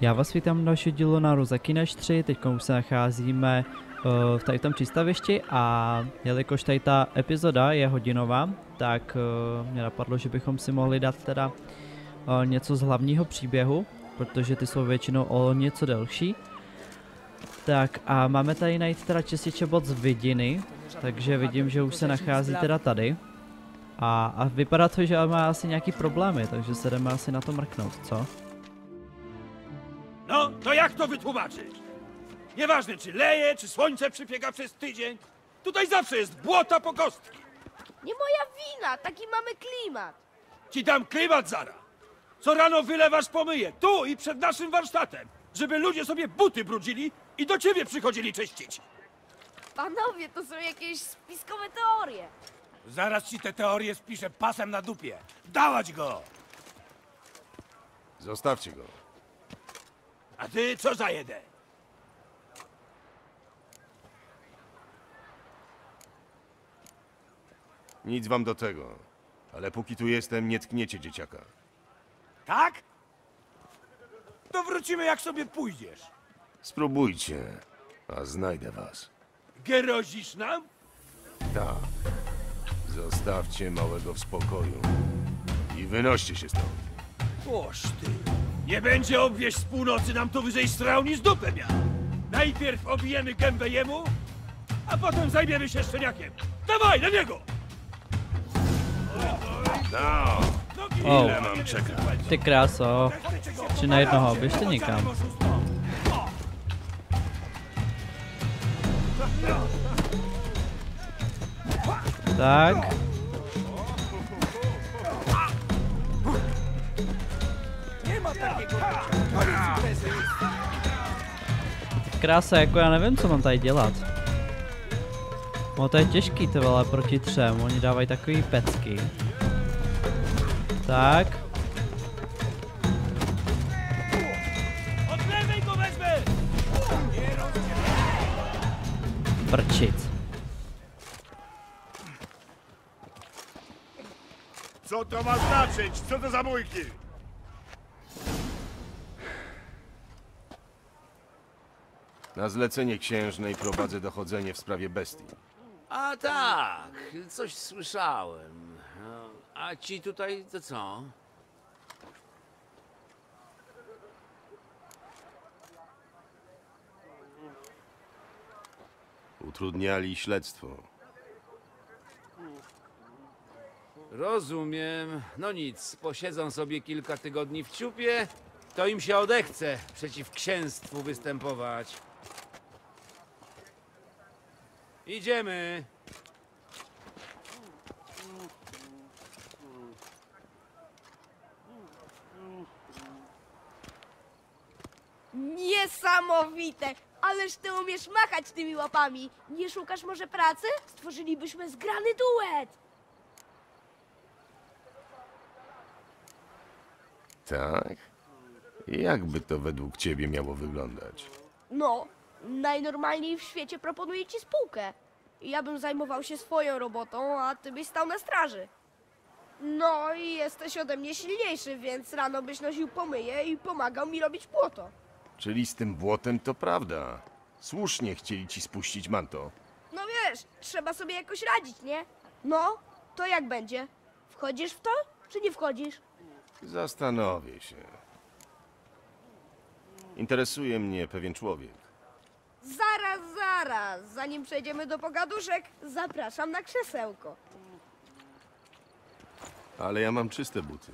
Já vás vítám další dílu na Zakinač 3, teď už se nacházíme uh, v tady tom přístavišti a jelikož tady ta epizoda je hodinová, tak uh, mě napadlo, že bychom si mohli dát teda uh, něco z hlavního příběhu, protože ty jsou většinou o něco delší. Tak a máme tady najít teda čestiče bod z vidiny, takže vidím, že už se nachází teda tady. A, a vypadá to, že má asi nějaký problémy, takže se jdeme asi na to mrknout, co? No, to jak to wytłumaczyć? Nieważne, czy leje, czy słońce przypiega przez tydzień. Tutaj zawsze jest błota po kostki. Nie moja wina, taki mamy klimat. Ci dam klimat zara. Co rano wylewasz pomyję, tu i przed naszym warsztatem, żeby ludzie sobie buty brudzili i do ciebie przychodzili czyścić. Panowie, to są jakieś spiskowe teorie. Zaraz ci te teorie spiszę pasem na dupie. Dałać go! Zostawcie go. A ty co za jeden? Nic wam do tego. Ale póki tu jestem, nie tkniecie dzieciaka. Tak? To wrócimy jak sobie pójdziesz. Spróbujcie, a znajdę was. Gerozisz nam? Tak. Zostawcie małego w spokoju. I wynoście się stąd. Oż ty. Nie będzie obwieść z północy nam tu wyżej strał niż dupę miał. Najpierw obijemy gębę jemu, a potem zajmiemy się szczeniakiem. Dawaj, na niego! No! O. ile mam czekać? Ty kráso, tři na jednoho, běžte někam. Tak. Krása, jako já nevím, co mám tady dělat. No to je těžký ty vole proti třem, oni dávají takový pecky. Tak. Prčit. Co to ma znaczyć? Co to za bójki? Na zlecenie księżnej prowadzę dochodzenie w sprawie bestii. A tak, coś słyszałem. No, A ci tutaj to co? Utrudniali śledztwo. Rozumiem. No nic, posiedzą sobie kilka tygodni w ciupie, to im się odechce przeciw księstwu występować. Idziemy. Niesamowite! Ależ ty umiesz machać tymi łapami. Nie szukasz może pracy? Stworzylibyśmy zgrany duet. Tak? Jakby to według ciebie miało wyglądać? No, najnormalniej w świecie proponuję ci spółkę. Ja bym zajmował się swoją robotą, a ty byś stał na straży. No i jesteś ode mnie silniejszy, więc rano byś nosił pomyje i pomagał mi robić płoto. Czyli z tym błotem to prawda. Słusznie chcieli ci spuścić manto. No wiesz, trzeba sobie jakoś radzić, nie? No, to jak będzie? Wchodzisz w to, czy nie wchodzisz? Zastanowię się. Interesuje mnie pewien człowiek. Zaraz, zaraz, zanim przejdziemy do pogaduszek, zapraszam na krzesełko. Ale ja mam czyste buty.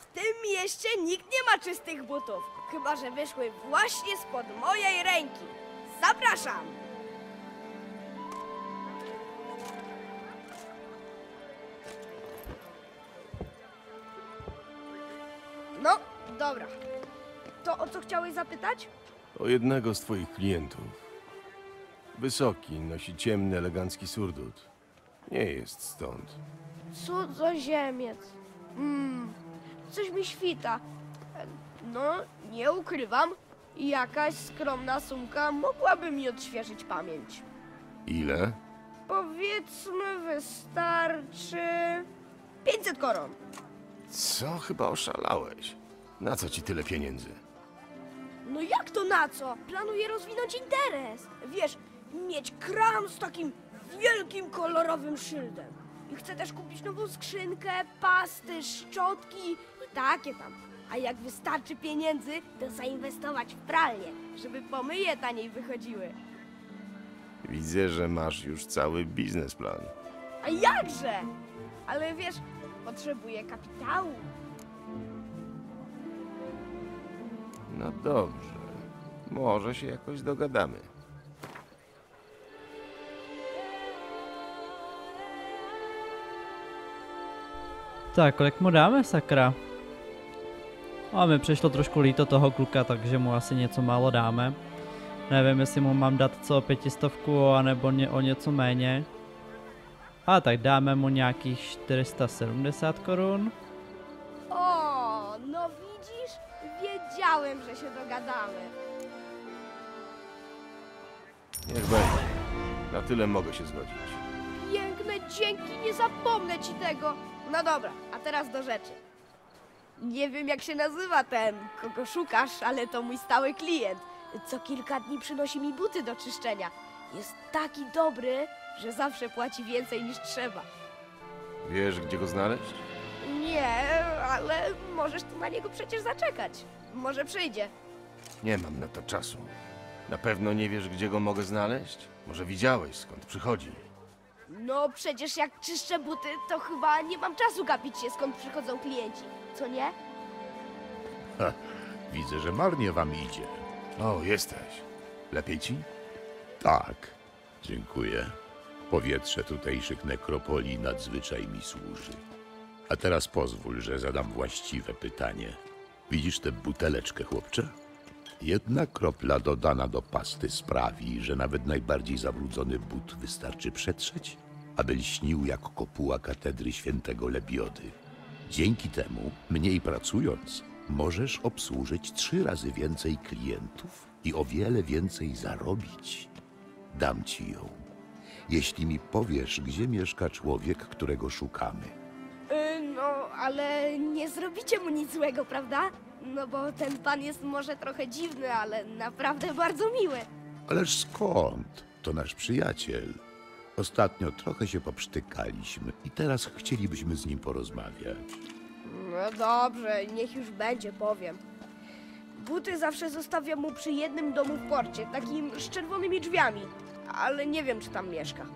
W tym mieście nikt nie ma czystych butów, chyba że wyszły właśnie spod mojej ręki. Zapraszam! No, dobra. To o co chciałeś zapytać? O jednego z twoich klientów. Wysoki, nosi ciemny, elegancki surdut. Nie jest stąd. Cudzoziemiec. Mm, coś mi świta. No, nie ukrywam, jakaś skromna sumka mogłaby mi odświeżyć pamięć. Ile? Powiedzmy, wystarczy 500 koron. Co? Chyba oszalałeś. Na co ci tyle pieniędzy? No jak to na co? Planuję rozwinąć interes. Wiesz, mieć kram z takim wielkim kolorowym szyldem. I chcę też kupić nową skrzynkę, pasty, szczotki i takie tam. A jak wystarczy pieniędzy, to zainwestować w pralnię, żeby pomyje taniej wychodziły. Widzę, że masz już cały biznesplan. A jakże? Ale wiesz, potrzebuję kapitału. No dobrze. Może się jakoś dogadamy. Tak, kolik mu dáme, sakra? A mi přišlo trošku líto toho kluka, takže mu asi něco málo dáme. Nevím, jestli mu mám dát co pětistovku, anebo ně, o něco méně. A tak dáme mu nějakých 470 korun. Że się dogadamy. Niech będzie. Na tyle mogę się zgodzić. Piękne dzięki, nie zapomnę ci tego. No dobra, a teraz do rzeczy. Nie wiem jak się nazywa ten, kogo szukasz, ale to mój stały klient. Co kilka dni przynosi mi buty do czyszczenia. Jest taki dobry, że zawsze płaci więcej niż trzeba. Wiesz, gdzie go znaleźć? Nie, ale możesz tu na niego przecież zaczekać. Może przyjdzie. Nie mam na to czasu. Na pewno nie wiesz, gdzie go mogę znaleźć? Może widziałeś, skąd przychodzi? No przecież jak czyszczę buty, to chyba nie mam czasu gapić się skąd przychodzą klienci. Co nie? Widzę, że marnie wam idzie. O, jesteś. Lepiej ci? Tak, dziękuję. Powietrze tutejszych nekropolii nadzwyczaj mi służy. A teraz pozwól, że zadam właściwe pytanie. Widzisz tę buteleczkę, chłopcze? Jedna kropla dodana do pasty sprawi, że nawet najbardziej zabrudzony but wystarczy przetrzeć, aby lśnił jak kopuła katedry świętego Lebiody. Dzięki temu, mniej pracując, możesz obsłużyć trzy razy więcej klientów i o wiele więcej zarobić. Dam ci ją. Jeśli mi powiesz, gdzie mieszka człowiek, którego szukamy. Ale nie zrobicie mu nic złego, prawda? No bo ten pan jest może trochę dziwny, ale naprawdę bardzo miły. Ależ skąd? To nasz przyjaciel. Ostatnio trochę się poprztykaliśmy i teraz chcielibyśmy z nim porozmawiać. No dobrze, niech już będzie, powiem. Buty zawsze zostawiam mu przy jednym domu w porcie, takim z czerwonymi drzwiami. Ale nie wiem, czy tam mieszka.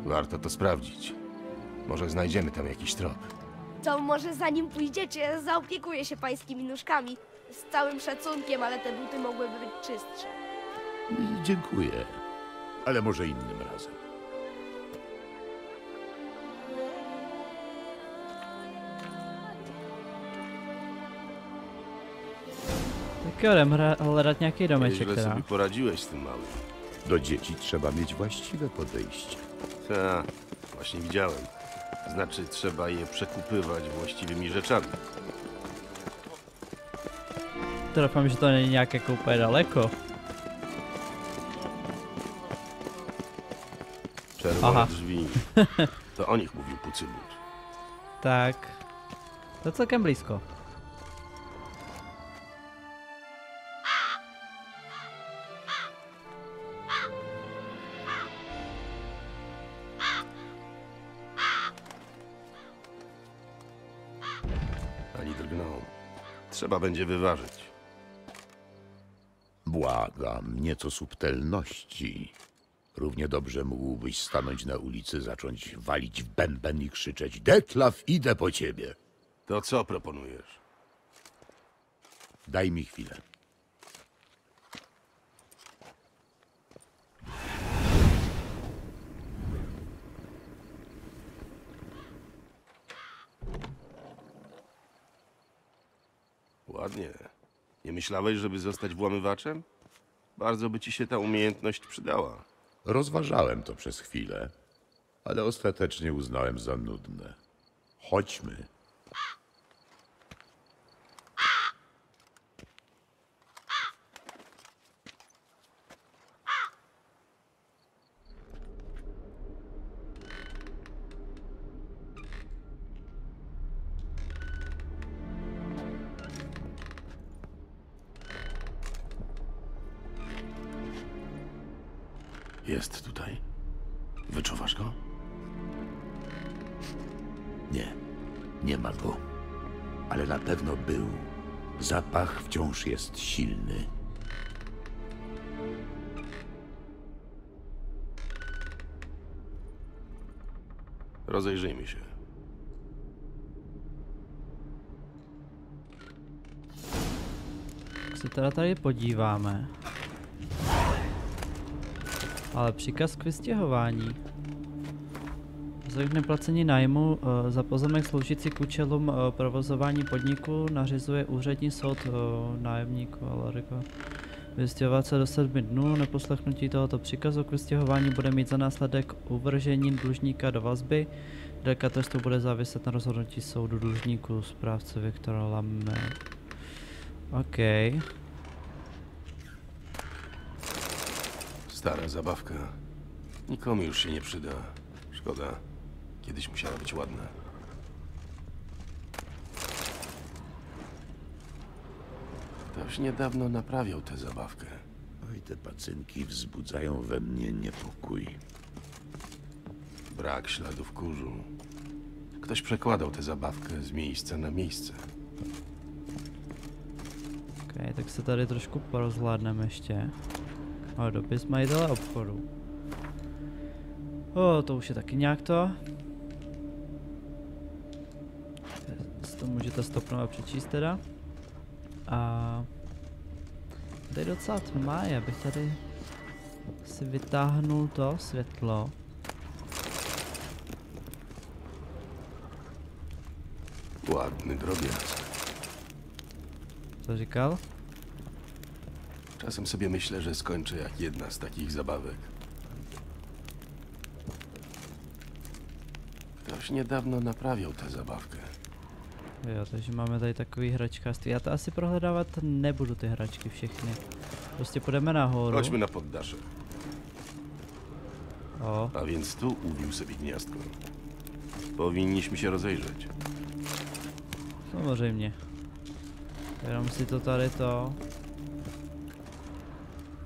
Warto to sprawdzić. Może znajdziemy tam jakiś trop. To może zanim pójdziecie, zaopiekuję się pańskimi nóżkami. Z całym szacunkiem, ale te buty mogłyby być czystsze. I dziękuję, ale może innym razem. Tak hra- hledat nějaký domeček Nieźle teda. sobie poradziłeś z tym małym. Do dzieci trzeba mieć właściwe podejście. Ta, właśnie widziałem. Znaczy, trzeba je przekupywać właściwymi rzeczami. To není nějak jako úplně daleko. Czerwone Aha. drzwi. To o nich mówił Pucybut. Tak. To celkem blízko. Trzeba będzie wyważyć. Błagam, nieco subtelności. Równie dobrze mógłbyś stanąć na ulicy, zacząć walić w bęben i krzyczeć Detlaf, idę po ciebie. To co proponujesz? Daj mi chwilę. Ładnie. Nie myślałeś, żeby zostać włamywaczem? Bardzo by ci się ta umiejętność przydała. Rozważałem to przez chwilę, ale ostatecznie uznałem za nudne. Chodźmy. Wciąż jest silny. Rozejrzyjmy się. Teda tady podíváme. Ale příkaz k vystěhování. Za neplacení nájmu eh, za pozemek sloužící k účelům eh, provozování podniku nařizuje úřední soud eh, nájemníku Alarico. Vystěhovat se do sedmi dnů, neposlechnutí tohoto příkazu k vystěhování bude mít za následek uvržení dlužníka do vazby. Délka trestu bude záviset na rozhodnutí soudu dlužníku správce Viktora Lame. OK. Stara zabawka. Nikomu już się nie przyda. Szkoda. Kiedyś musiała być ładna. Ktoś niedawno naprawiał tę zabawkę. Oj, te pacynki wzbudzają we mnie niepokój. Brak śladów kurzu. Ktoś przekładał tę zabawkę z miejsca na miejsce. OK, tak se tady trošku porozhlédneme ještě. O, dopis majitele obchodu. O, to už je taky nějak to. To můžete stopnout a. Tady docela tma, já bych tady si vytáhnul to světlo. Ładny drobiazg. Co říkal? Czasem sobie myślę, że skończę jak jedna z takich zabawek. Ktoś niedawno naprawiał tę zabawkę. Jo, takže máme tady takový hračkářství. Já to asi prohledávat nebudu ty hračky všechny. Prostě půjdeme nahoru. Chodźmy na poddasze. O, A więc tu ubił sobie gniazdko. Powinniśmy się rozejrzeć. samozřejmě. Jenom si to tady to...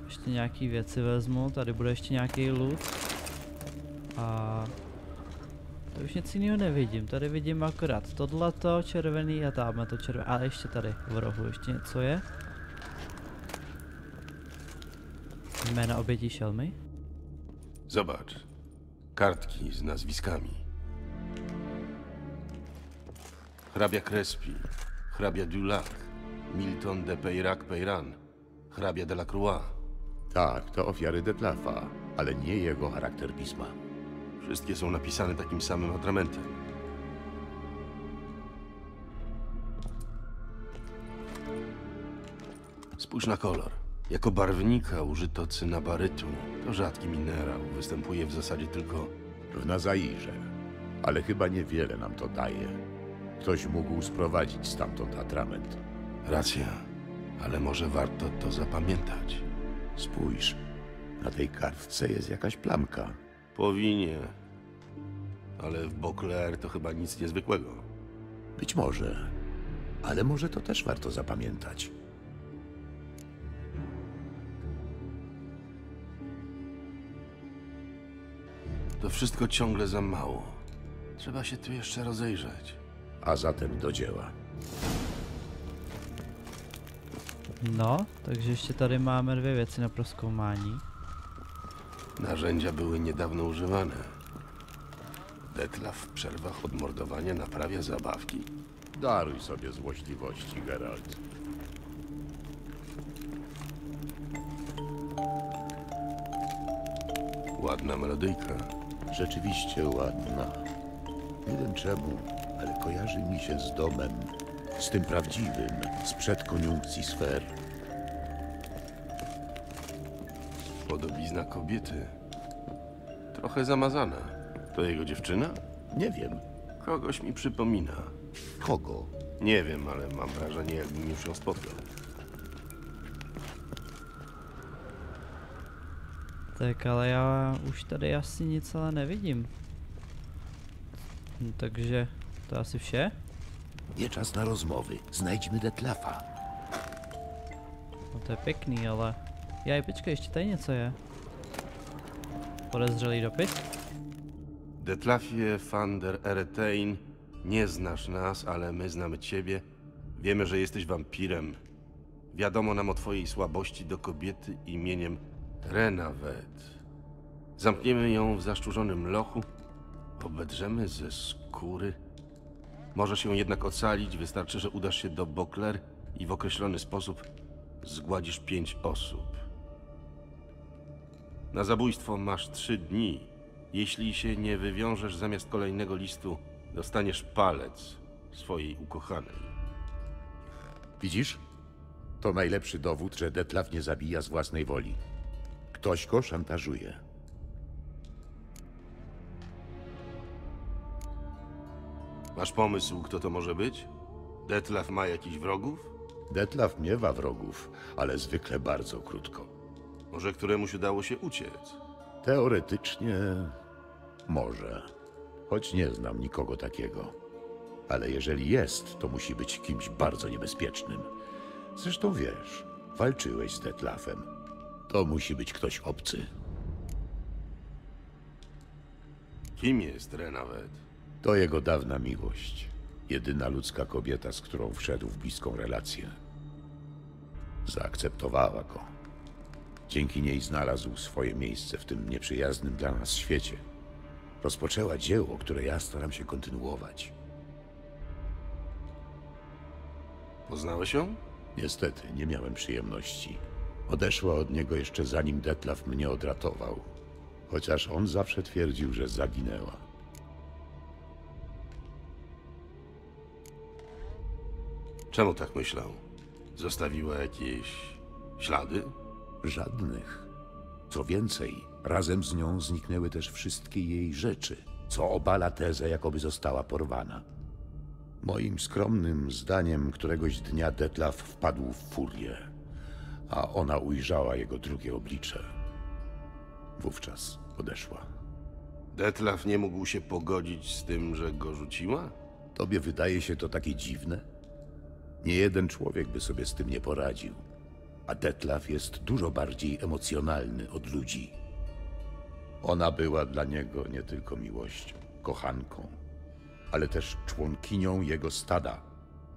Ještě nějaký věci vezmu, tady bude ještě nějaký loot. A... To už nic jiného nevidím, tady vidím akorát tohleto červený a tamhle to červený, ale ještě tady v rohu ještě něco je. Jména obětí šelmy? Zobacz. Kartki z nazwiskami. Hrabia Crespi, hrabia Dulac, Milton de Peyrac-Peyran, hrabia de la Croix. Tak, to ofiary Detlafa, ale nie jego charakter pisma. Wszystkie są napisane takim samym atramentem. Spójrz na kolor. Jako barwnika użyto cynabarytu. To rzadki minerał. Występuje w zasadzie tylko W Nazairze. Ale chyba niewiele nam to daje. Ktoś mógł sprowadzić stamtąd atrament. Racja, ale może warto to zapamiętać. Spójrz, na tej kartce jest jakaś plamka. Powinien. Ale w Beauclair to chyba nic niezwykłego. Być może, ale może to też warto zapamiętać. To wszystko ciągle za mało. Trzeba się tu jeszcze rozejrzeć. A zatem do dzieła. No, takže ještě tady máme dvě věci na proskoumání. Narzędzia były niedawno używane. Detlaf w przerwach od mordowania naprawia zabawki. Daruj sobie złośliwości, Geralt. Ładna melodyjka. Rzeczywiście ładna. Nie wiem czemu, ale kojarzy mi się z domem. Z tym prawdziwym, sprzed koniunkcji sfer. Podobizna kobiety. Trochę zamazana. To jego dziewczyna? Nie wiem, Kogoś mi przypomina. kogo. Nie wiem, ale mam wrażenie, jakbym już ją spotkał. Tak, ale já už tady asi nic ale nevidím. Hm, Takže to asi vše. Nie czas na rozmowy. Znajdźmy Detlafa. No to je pěkný, ale... Počkej, ještě tady něco je. podezřelý dopis? Detlafie van der Eretein, nie znasz nas, ale my znamy ciebie. Wiemy, że jesteś wampirem. Wiadomo nam o twojej słabości do kobiety imieniem Renavet. Zamkniemy ją w zaszczurzonym lochu, obedrzemy ze skóry. Możesz ją jednak ocalić, wystarczy, że udasz się do Bokler i w określony sposób zgładzisz pięć osób. Na zabójstwo masz trzy dni. Jeśli się nie wywiążesz zamiast kolejnego listu, dostaniesz palec swojej ukochanej. Widzisz? To najlepszy dowód, że Detlaf nie zabija z własnej woli. Ktoś go szantażuje. Masz pomysł, kto to może być? Detlaf ma jakichś wrogów? Detlaf miewa wrogów, ale zwykle bardzo krótko. Może któremuś udało się uciec? Teoretycznie może, choć nie znam nikogo takiego. Ale jeżeli jest, to musi być kimś bardzo niebezpiecznym. Zresztą wiesz, walczyłeś z Detlafem. To musi być ktoś obcy. Kim jest Renavet? To jego dawna miłość. Jedyna ludzka kobieta, z którą wszedł w bliską relację. Zaakceptowała go. Dzięki niej znalazł swoje miejsce w tym nieprzyjaznym dla nas świecie. Rozpoczęła dzieło, które ja staram się kontynuować. Poznałeś ją? Niestety, nie miałem przyjemności. Odeszła od niego jeszcze zanim Detlaf mnie odratował. Chociaż on zawsze twierdził, że zaginęła. Czemu tak myślał? Zostawiła jakieś ślady? Żadnych. Co więcej, razem z nią zniknęły też wszystkie jej rzeczy, co obala tezę, jakoby została porwana. Moim skromnym zdaniem któregoś dnia Detlaf wpadł w furię, a ona ujrzała jego drugie oblicze. Wówczas odeszła. Detlaf nie mógł się pogodzić z tym, że go rzuciła? Tobie wydaje się to takie dziwne? Nie jeden człowiek by sobie z tym nie poradził. A Detlaf jest dużo bardziej emocjonalny od ludzi. Ona była dla niego nie tylko miłością, kochanką, ale też członkinią jego stada.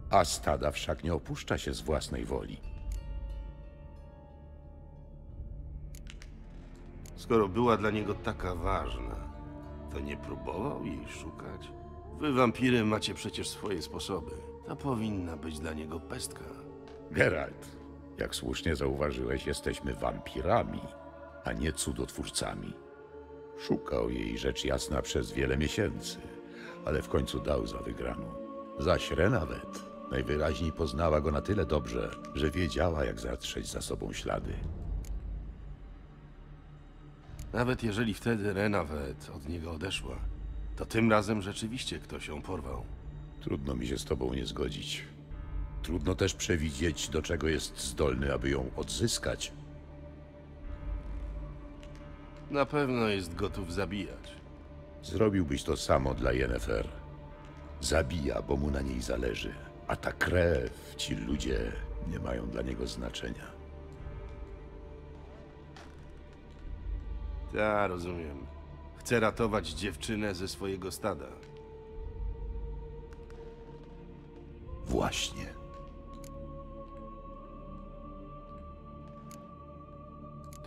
A stada wszak nie opuszcza się z własnej woli. Skoro była dla niego taka ważna, to nie próbował jej szukać? Wy, wampiry, macie przecież swoje sposoby. To powinna być dla niego pestka. Geralt, jak słusznie zauważyłeś, jesteśmy wampirami, a nie cudotwórcami. Szukał jej rzecz jasna przez wiele miesięcy, ale w końcu dał za wygraną. Zaś Renavet najwyraźniej poznała go na tyle dobrze, że wiedziała, jak zatrzeć za sobą ślady. Nawet jeżeli wtedy Renavet od niego odeszła, to tym razem rzeczywiście ktoś ją porwał. Trudno mi się z tobą nie zgodzić. Trudno też przewidzieć, do czego jest zdolny, aby ją odzyskać. Na pewno jest gotów zabijać. Zrobiłbyś to samo dla Yennefer. Zabija, bo mu na niej zależy. A ta krew, ci ludzie nie mają dla niego znaczenia. Ja rozumiem. Chce ratować dziewczynę ze swojego stada. Właśnie.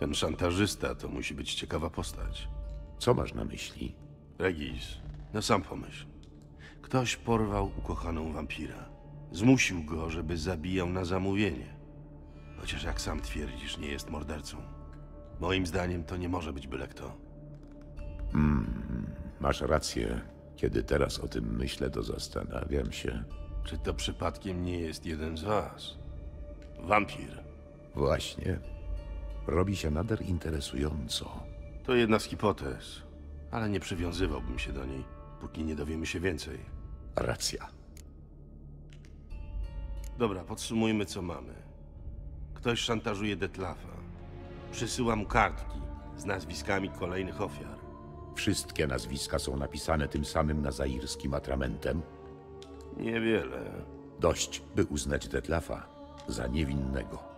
Ten szantażysta to musi być ciekawa postać. Co masz na myśli? Regis, no sam pomyśl. Ktoś porwał ukochaną wampira. Zmusił go, żeby zabijał na zamówienie. Chociaż jak sam twierdzisz, nie jest mordercą. Moim zdaniem to nie może być byle kto. Masz rację. Kiedy teraz o tym myślę, to zastanawiam się. Czy to przypadkiem nie jest jeden z was? Wampir. Właśnie. Robi się nader interesująco. To jedna z hipotez, ale nie przywiązywałbym się do niej, póki nie dowiemy się więcej. Racja. Dobra, podsumujmy co mamy. Ktoś szantażuje Detlafa. Przysyła mu kartki z nazwiskami kolejnych ofiar. Wszystkie nazwiska są napisane tym samym nazairskim atramentem. Niewiele. Dość, by uznać Detlafa za niewinnego.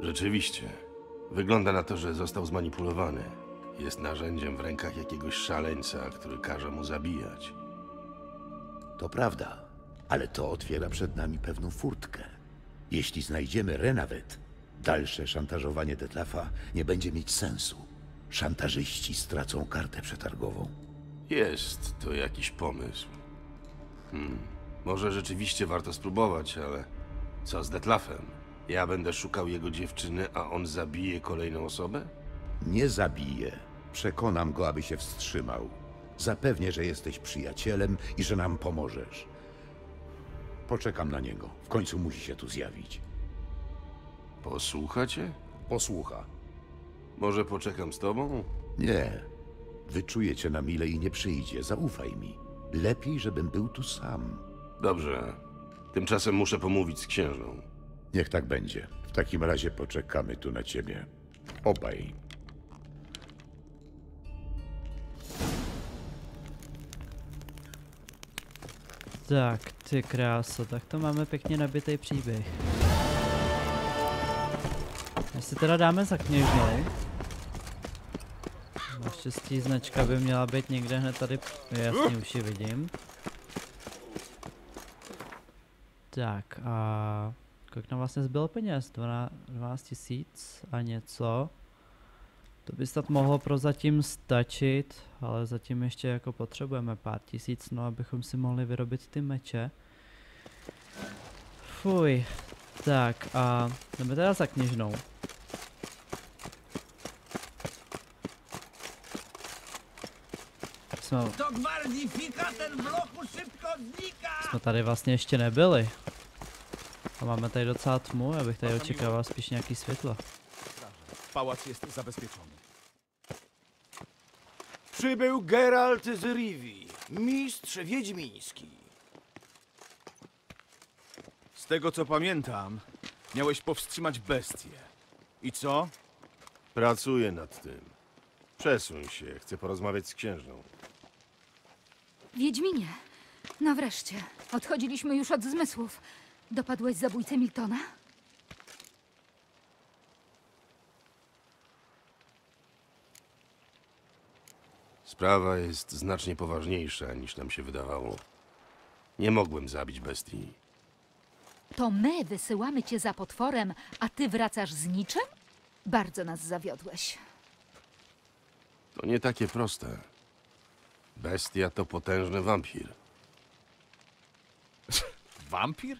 Rzeczywiście. Wygląda na to, że został zmanipulowany. Jest narzędziem w rękach jakiegoś szaleńca, który każe mu zabijać. To prawda, ale to otwiera przed nami pewną furtkę. Jeśli znajdziemy Renawet, dalsze szantażowanie Detlafa nie będzie mieć sensu. Szantażyści stracą kartę przetargową. Jest to jakiś pomysł. Hmm. Może rzeczywiście warto spróbować, ale co z Detlafem? Ja będę szukał jego dziewczyny, a on zabije kolejną osobę? Nie zabiję. Przekonam go, aby się wstrzymał. Zapewnię, że jesteś przyjacielem i że nam pomożesz. Poczekam na niego. W końcu musi się tu zjawić. Posłuchacie? Posłucha. Może poczekam z tobą? Nie. Wyczuje cię na mile i nie przyjdzie. Zaufaj mi. Lepiej, żebym był tu sam. Dobrze. Tymczasem muszę pomówić z księżną. Niech tak będzie. W takim razie poczekamy tu na ciebie. Obaj. Tak, ty kráso, tak to máme pěkně nabitý příběh. My si teda dáme za kněžnou. Naštěstí značka by měla být někde hned tady, jasně už ji vidím. Tak a kolik nám vlastně zbylo peněz? 12 12 tisíc a něco. To by snad mohlo prozatím stačit, ale zatím ještě jako potřebujeme pár tisíc, no abychom si mohli vyrobit ty meče. Fuj. Tak a jdeme teda za kněžnou. Jsme, ten bloku jsme tady vlastně ještě nebyli. A máme tady docela tmu, já bych tady očekával spíš nějaký světlo. Pałac jest zabezpieczony. Przybył Geralt z Rivii, mistrz wiedźmiński. Z tego co pamiętam, miałeś powstrzymać bestię. I co? Pracuję nad tym. Przesuń się, chcę porozmawiać z księżną. Wiedźminie, no wreszcie. Odchodziliśmy już od zmysłów. Dopadłeś zabójcę Miltona? Sprawa jest znacznie poważniejsza niż nam się wydawało. Nie mogłem zabić bestii. To my wysyłamy cię za potworem, a ty wracasz z niczym? Bardzo nas zawiodłeś. To nie takie proste. Bestia to potężny wampir. Wampir?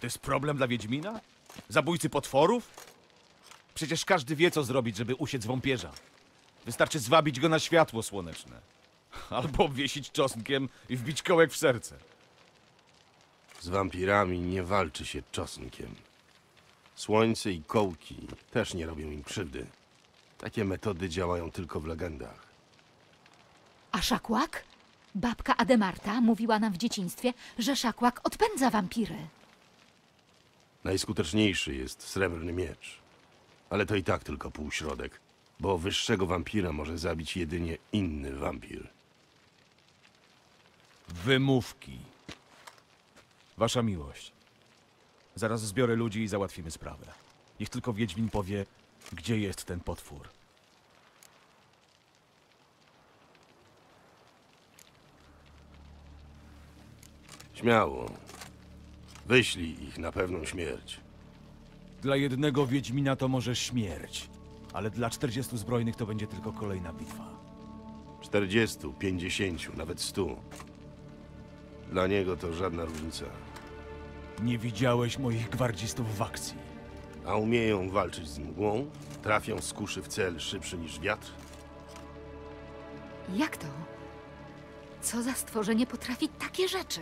To jest problem dla Wiedźmina? Zabójcy potworów? Przecież każdy wie, co zrobić, żeby usiec wąpierza. Wystarczy zwabić go na światło słoneczne. Albo obwiesić czosnkiem i wbić kołek w serce. Z wampirami nie walczy się czosnkiem. Słońce i kołki też nie robią im krzywdy. Takie metody działają tylko w legendach. A szakłak? Babka Ademarta mówiła nam w dzieciństwie, że szakłak odpędza wampiry. Najskuteczniejszy jest srebrny miecz. Ale to i tak tylko półśrodek, bo wyższego wampira może zabić jedynie inny wampir. Wymówki. Wasza miłość. Zaraz zbiorę ludzi i załatwimy sprawę. Niech tylko Wiedźmin powie, gdzie jest ten potwór. Śmiało. Wyślij ich na pewną śmierć. Dla jednego Wiedźmina to może śmierć, ale dla 40 zbrojnych to będzie tylko kolejna bitwa. 40, 50, nawet 100. Dla niego to żadna różnica. Nie widziałeś moich gwardzistów w akcji. A umieją walczyć z mgłą? Trafią z kuszy w cel szybszy niż wiatr? Jak to? Co za stworzenie potrafi takie rzeczy?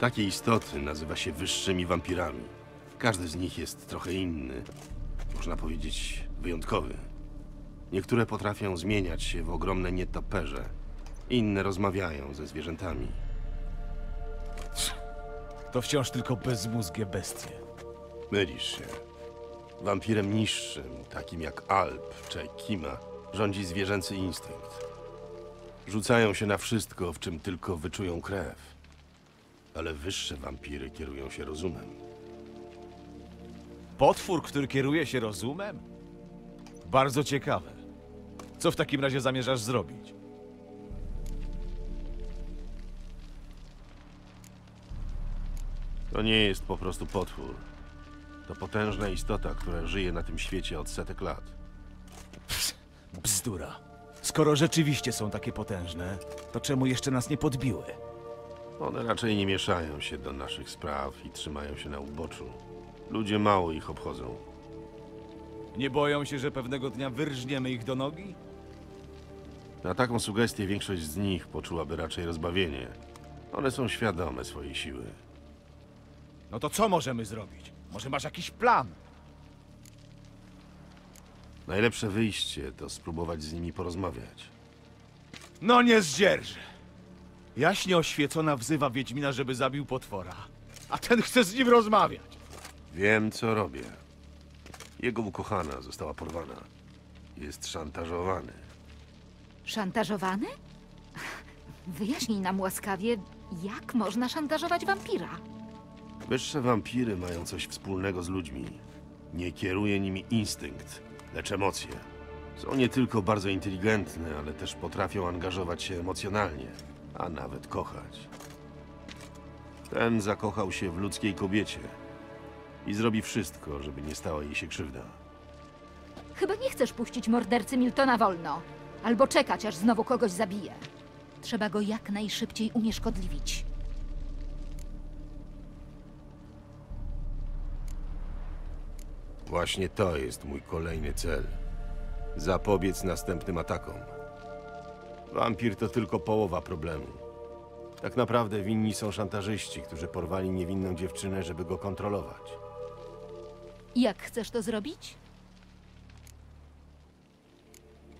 Takie istoty nazywa się wyższymi wampirami. Każdy z nich jest trochę inny. Można powiedzieć wyjątkowy. Niektóre potrafią zmieniać się w ogromne nietoperze. Inne rozmawiają ze zwierzętami. To wciąż tylko bezmózgie bestie. Mylisz się. Wampirem niższym, takim jak Alp czy Kima, rządzi zwierzęcy instynkt. Rzucają się na wszystko, w czym tylko wyczują krew. Ale wyższe wampiry kierują się rozumem. Potwór, który kieruje się rozumem? Bardzo ciekawe. Co w takim razie zamierzasz zrobić? To nie jest po prostu potwór. To potężna istota, która żyje na tym świecie od setek lat. Bzdura. Skoro rzeczywiście są takie potężne, to czemu jeszcze nas nie podbiły? One raczej nie mieszają się do naszych spraw i trzymają się na uboczu. Ludzie mało ich obchodzą. Nie boją się, że pewnego dnia wyrżniemy ich do nogi? Na taką sugestię większość z nich poczułaby raczej rozbawienie. One są świadome swojej siły. No to co możemy zrobić? Może masz jakiś plan? Najlepsze wyjście to spróbować z nimi porozmawiać. No nie zdzierżę. Jaśnie oświecona wzywa Wiedźmina, żeby zabił potwora. A ten chce z nim rozmawiać. Wiem, co robię. Jego ukochana została porwana. Jest szantażowany. Szantażowany? Wyjaśnij nam łaskawie, jak można szantażować wampira? Wyższe wampiry mają coś wspólnego z ludźmi. Nie kieruje nimi instynkt, lecz emocje. Są nie tylko bardzo inteligentne, ale też potrafią angażować się emocjonalnie, a nawet kochać. Ten zakochał się w ludzkiej kobiecie i zrobi wszystko, żeby nie stała jej się krzywda. Chyba nie chcesz puścić mordercy Miltona wolno. Albo czekać, aż znowu kogoś zabije. Trzeba go jak najszybciej unieszkodliwić. Właśnie to jest mój kolejny cel. Zapobiec następnym atakom. Wampir to tylko połowa problemu. Tak naprawdę winni są szantażyści, którzy porwali niewinną dziewczynę, żeby go kontrolować. Jak chcesz to zrobić?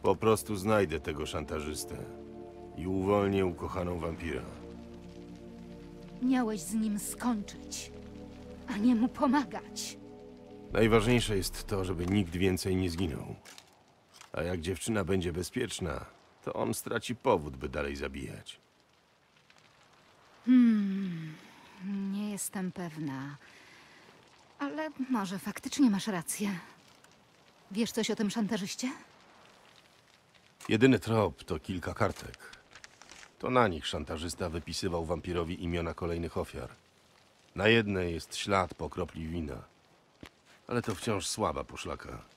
Po prostu znajdę tego szantażystę i uwolnię ukochaną wampira. Miałeś z nim skończyć, a nie mu pomagać. Najważniejsze jest to, żeby nikt więcej nie zginął. A jak dziewczyna będzie bezpieczna, to on straci powód, by dalej zabijać. Nie jestem pewna. Ale może faktycznie masz rację. Wiesz coś o tym szantażyście? Jedyny trop to kilka kartek. To na nich szantażysta wypisywał wampirowi imiona kolejnych ofiar. Na jednej jest ślad po kropli wina. Ale to wciąż słaba poszlaka.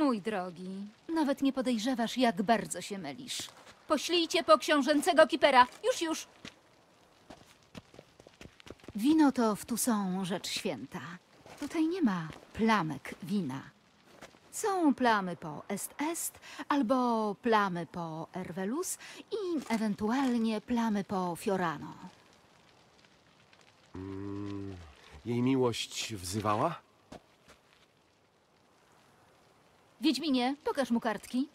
Mój drogi, nawet nie podejrzewasz, jak bardzo się mylisz. Poślijcie po książęcego kipera. Już, już. Wino to w są rzecz święta. Tutaj nie ma plamek wina. Są plamy po est-est, albo plamy po ervelus i ewentualnie plamy po fiorano. Jej miłość wzywała? Wiedźminie, pokaż mu kartki.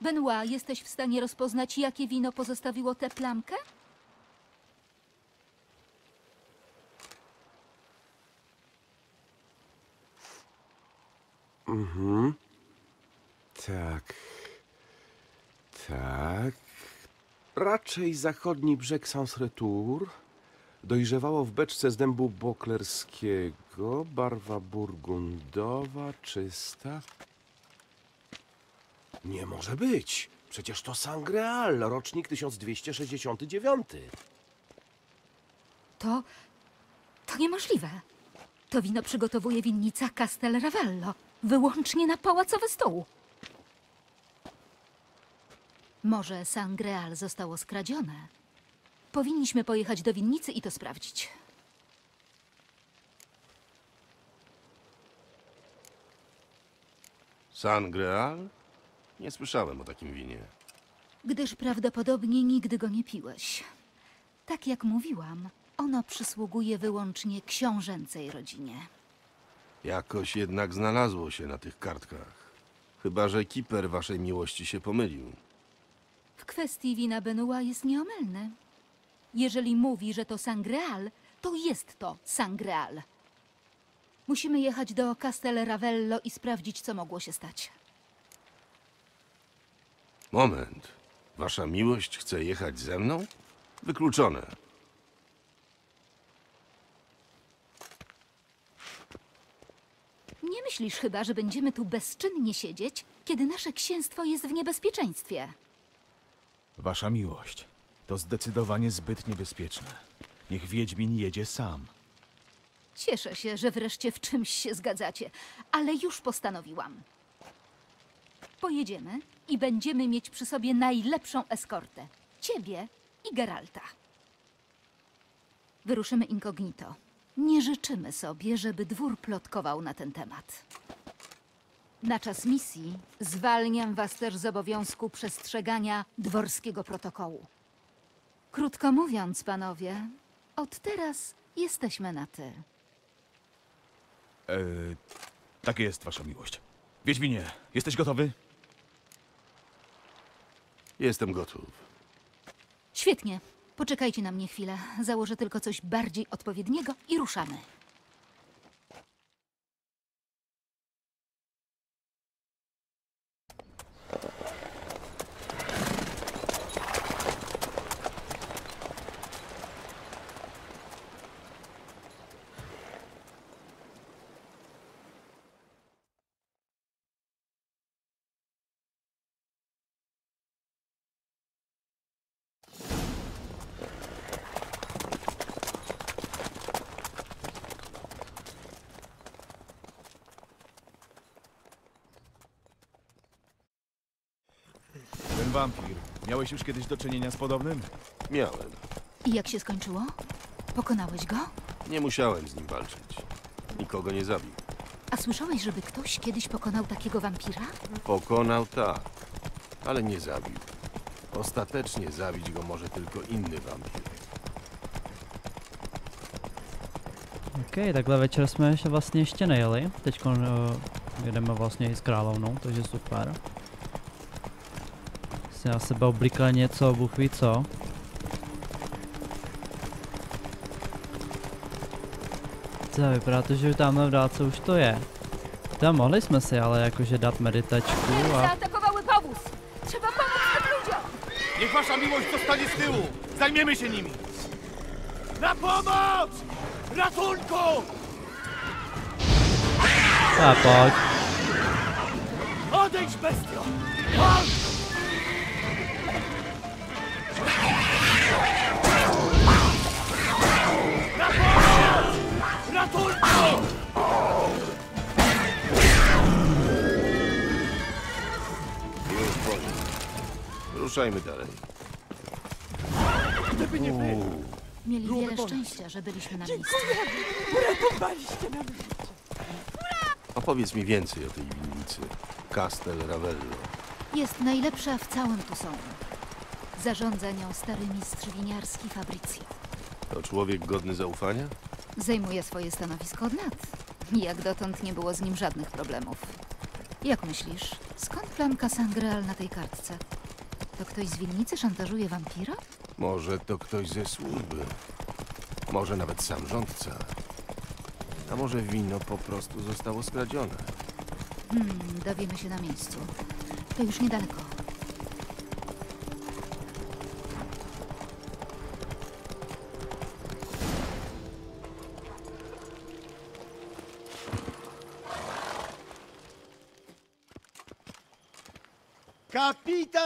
Benoit, jesteś w stanie rozpoznać, jakie wino pozostawiło tę plamkę? Tak. Tak. Raczej zachodni brzeg Sans Retour. Dojrzewało w beczce z dębu boklerskiego. Barwa burgundowa, czysta. Nie może być. Przecież to Sangreal, rocznik 1269. To. to niemożliwe. To wino przygotowuje winnica Castel Ravello, wyłącznie na pałacowy stół. Może Sangreal zostało skradzione? Powinniśmy pojechać do winnicy i to sprawdzić. Sangreal? Nie słyszałem o takim winie. Gdyż prawdopodobnie nigdy go nie piłeś. Tak jak mówiłam, ono przysługuje wyłącznie książęcej rodzinie. Jakoś jednak znalazło się na tych kartkach. Chyba, że kiper waszej miłości się pomylił. W kwestii wina Benoit jest nieomylny. Jeżeli mówi, że to Sangreal, to jest to Sangreal. Musimy jechać do Castel Ravello i sprawdzić, co mogło się stać. Moment. Wasza miłość chce jechać ze mną? Wykluczone. Nie myślisz chyba, że będziemy tu bezczynnie siedzieć, kiedy nasze księstwo jest w niebezpieczeństwie? Wasza miłość to zdecydowanie zbyt niebezpieczne. Niech Wiedźmin jedzie sam. Cieszę się, że wreszcie w czymś się zgadzacie, ale już postanowiłam. Pojedziemy i będziemy mieć przy sobie najlepszą eskortę. Ciebie i Geralta. Wyruszymy incognito. Nie życzymy sobie, żeby dwór plotkował na ten temat. Na czas misji zwalniam was też z obowiązku przestrzegania dworskiego protokołu. Krótko mówiąc, panowie, od teraz jesteśmy na ty. E, tak jest, wasza miłość. Wiedźminie, jesteś gotowy? Jestem gotów. Świetnie. Poczekajcie na mnie chwilę. Założę tylko coś bardziej odpowiedniego i ruszamy. Ten wampir. Miałeś już kiedyś do czynienia z podobnym? Miałem. I jak się skończyło? Pokonałeś go? Nie musiałem z nim walczyć. Nikogo nie zabił. A słyszałeś, żeby ktoś kiedyś pokonał takiego wampira? Pokonał tak, ale nie zabił. Ostatecznie zabić go może tylko inny wampir. OK, takhle večer jsme ještě vlastně ještě nejeli. Teď uh, jedeme vlastně i s královnou, takže super. Si na sebe oblikla něco, Bůh ví co. Co, vypadá to, že tamhle v dálce už to je. Tam mohli jsme si ale jakože dát meditačku a... Zaatakowały powóz! Trzeba pomóc tym ludziom! Niech wasza miłość zostanie z tyłu! Zajmiemy się nimi! Na pomoc! Ratunku! A pojď. Odejdź, bestio! Chodź! Ratunku! Już po nim. Ruszajmy dalej. Gdyby nie wy, Mieli wiele szczęścia, że byliśmy na miejscu. uratowaliście nam Opowiedz mi więcej o tej winnicy. Castel Ravello. Jest najlepsza w całym Tucson. Zarządza nią stary mistrz winiarski Fabrizio. To człowiek godny zaufania? Zajmuje swoje stanowisko od lat. Jak dotąd nie było z nim żadnych problemów. Jak myślisz, skąd plamka Sangreal na tej kartce? To ktoś z winnicy szantażuje wampira? Może to ktoś ze służby. Może nawet sam rządca. A może wino po prostu zostało skradzione. Hmm, dowiemy się na miejscu. To już niedaleko.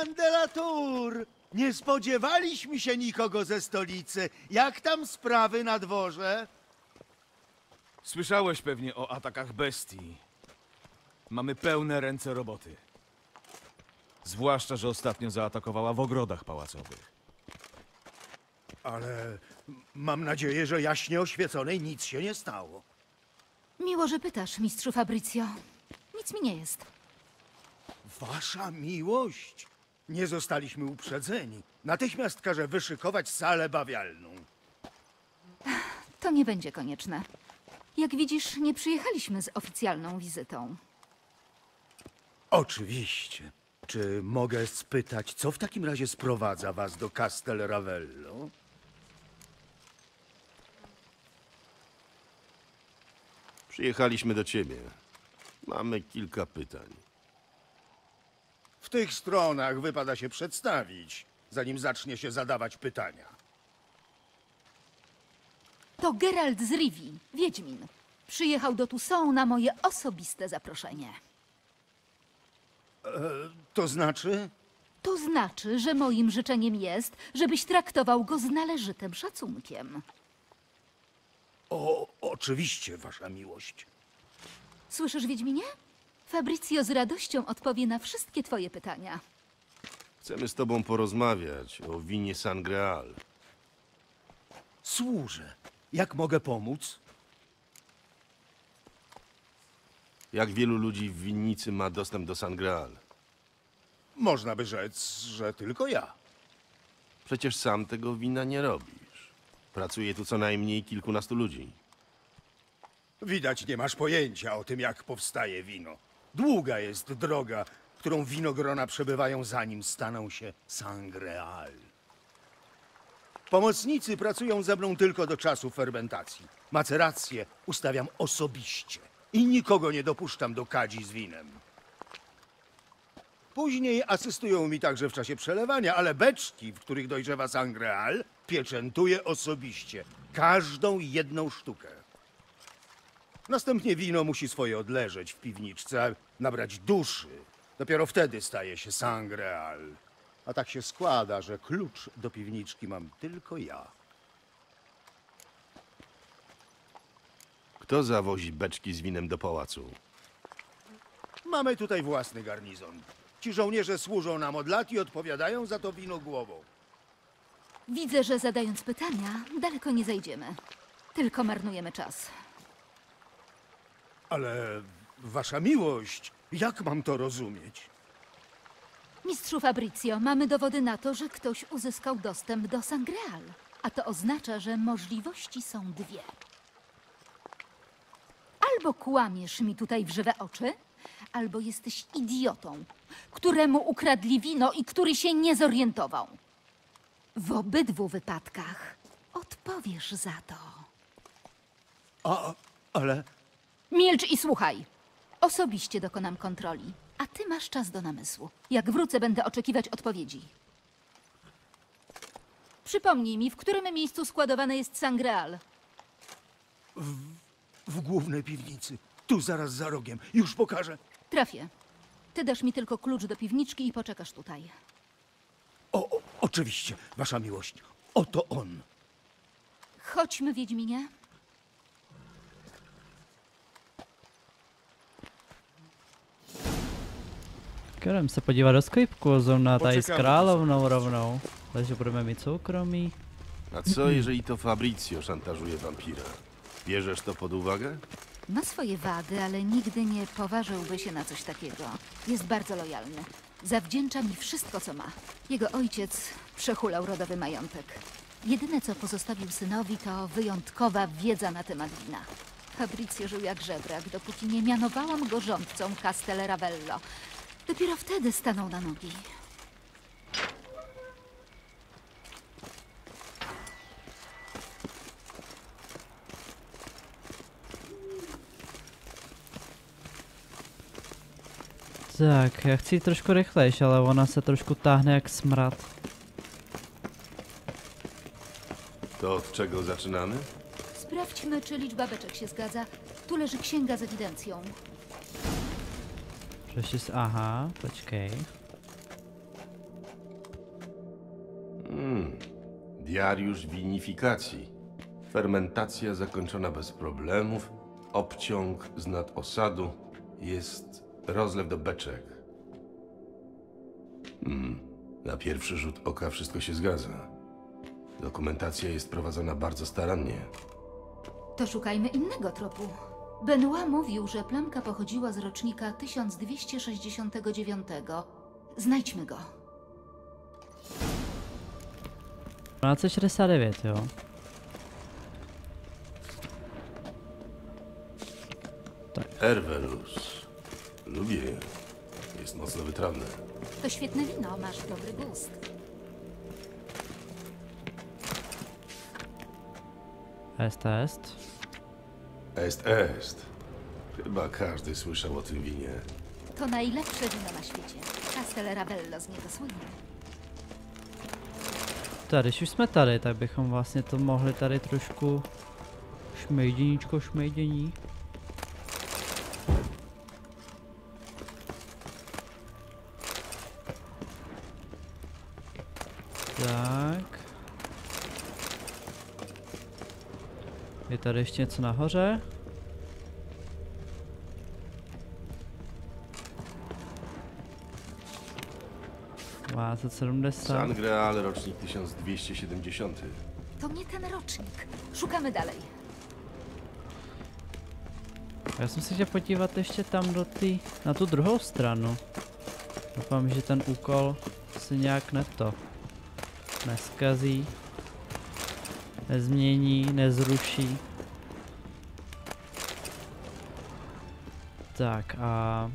Kapitan de la Tour! Nie spodziewaliśmy się nikogo ze stolicy. Jak tam sprawy na dworze? Słyszałeś pewnie o atakach bestii. Mamy pełne ręce roboty. Zwłaszcza, że ostatnio zaatakowała w ogrodach pałacowych. Ale mam nadzieję, że jaśnie oświeconej nic się nie stało. Miło, że pytasz, mistrzu Fabrizio. Nic mi nie jest. Wasza miłość? Nie zostaliśmy uprzedzeni. Natychmiast każę wyszykować salę bawialną. To nie będzie konieczne. Jak widzisz, nie przyjechaliśmy z oficjalną wizytą. Oczywiście. Czy mogę spytać, co w takim razie sprowadza was do Castel Ravello? Przyjechaliśmy do ciebie. Mamy kilka pytań. Tych stronach wypada się przedstawić, zanim zacznie się zadawać pytania. To Geralt z Rivi, Wiedźmin. Przyjechał do Toussaint na moje osobiste zaproszenie. To znaczy? To znaczy, że moim życzeniem jest, żebyś traktował go z należytym szacunkiem. O, oczywiście, wasza miłość. Słyszysz, Wiedźminie? Fabrizio z radością odpowie na wszystkie twoje pytania. Chcemy z tobą porozmawiać o winie Sangreal. Służę. Jak mogę pomóc? Jak wielu ludzi w winnicy ma dostęp do Sangreal? Można by rzec, że tylko ja. Przecież sam tego wina nie robisz. Pracuje tu co najmniej kilkunastu ludzi. Widać, nie masz pojęcia o tym, jak powstaje wino. Długa jest droga, którą winogrona przebywają, zanim staną się sangreal. Pomocnicy pracują ze mną tylko do czasu fermentacji. Macerację ustawiam osobiście i nikogo nie dopuszczam do kadzi z winem. Później asystują mi także w czasie przelewania, ale beczki, w których dojrzewa sangreal, pieczętuję osobiście. Każdą jedną sztukę. Następnie wino musi swoje odleżeć w piwniczce, nabrać duszy. Dopiero wtedy staje się sangreal. A tak się składa, że klucz do piwniczki mam tylko ja. Kto zawozi beczki z winem do pałacu? Mamy tutaj własny garnizon. Ci żołnierze służą nam od lat i odpowiadają za to wino głową. Widzę, że zadając pytania, daleko nie zajdziemy. Tylko marnujemy czas. Ale wasza miłość, jak mam to rozumieć? Mistrzu Fabrizio, mamy dowody na to, że ktoś uzyskał dostęp do Sangreal. A to oznacza, że możliwości są dwie. Albo kłamiesz mi tutaj w żywe oczy, albo jesteś idiotą, któremu ukradli wino i który się nie zorientował. W obydwu wypadkach odpowiesz za to. A, ale Milcz i słuchaj. Osobiście dokonam kontroli, a ty masz czas do namysłu. Jak wrócę, będę oczekiwać odpowiedzi. Przypomnij mi, w którym miejscu składowane jest sangreal. w głównej piwnicy, tu zaraz za rogiem, już pokażę. Trafię. Ty dasz mi tylko klucz do piwniczki i poczekasz tutaj. O, o, oczywiście, wasza miłość, oto on. Chodźmy, Wiedźminie. Kérem se podívat do sklepku, zrovna tady s královnou rovnou. Takže budeme mít soukromí. A co jeżeli to Fabrizio szantażuje wampira? Bierzesz to pod uwagę? Ma swoje wady, ale nigdy nie poważyłby się na coś takiego. Jest bardzo lojalny. Zawdzięcza mi wszystko, co ma. Jego ojciec przehulał rodowy majątek. Jedyne, co pozostawił synowi, to wyjątkowa wiedza na temat wina. Fabrizio żył jak żebrak, dopóki nie mianowałam go rządcą Castel Ravello. Dopiero wtedy stanął na nogi. Tak, já chci jít trošku rychlejš, ale ona se trošku táhne jak smrad. To od czego zaczynamy? Sprawdźmy, czy liczba beczek się zgadza. Tu leży księga z ewidencją. Přešli aha, počkej. Hmm. Diariusz winifikacji. Fermentacja zakończona bez problemów. Obciąg z nad osadu. Jest rozlew do beczek. Hmm. Na pierwszy rzut oka wszystko się zgadza. Dokumentacja jest prowadzona bardzo starannie. To szukajmy innego tropu. Benoit mówił, że plamka pochodziła z rocznika 1269. Znajdźmy go. 1269, jo. Hervelus. Lubię je. Jest mocno wytrawne. To świetne wino, masz dobry gust. Est, est. Est, est. Chyba każdy słyszał o tym winie. To najlepsze wino na świecie. Castel Ravello z niego słynie. Když už jsme tady, tak bychom vlastně to mohli tady trošku šmejděníčko šmejdění. Tady ještě něco nahoře? Má za 70. Sangreal, rocznik 1270. To nie ten rocznik. Szukamy dalej. Já jsem se chtěl podívat ještě tam do tý, na tu druhou stranu. Doufám, že ten úkol se nějak neto neskazí, nezmění, nezruší. Tak a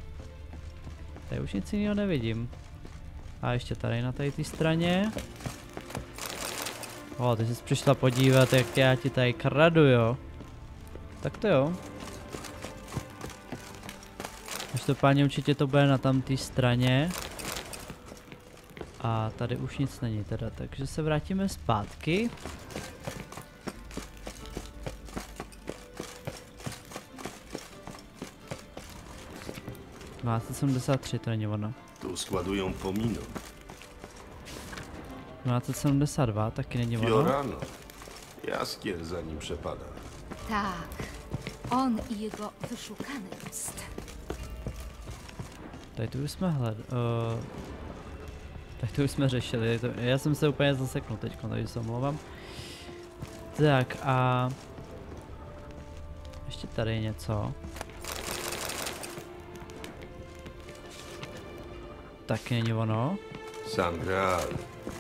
tady už nic jiného nevidím. A ještě tady na tady té straně. O, ty jsi přišla podívat, jak já ti tady kradu, jo. Tak to jo. Každopádně určitě to bude na tamté straně. A tady už nic není teda, takže se vrátíme zpátky. Má 73, to není ono. Tu składują pomino. 1272, taky není ono. Fiorano. Jaskier za nim przepada. Tak. On i jego wyszukany list. Tady tu už jsme hled... Uh, tady tu už jsme řešili, to, já jsem se úplně zaseknul teď, takže se omlouvám. Tak a... Ještě tady je něco. Taky není ono. Sangreal.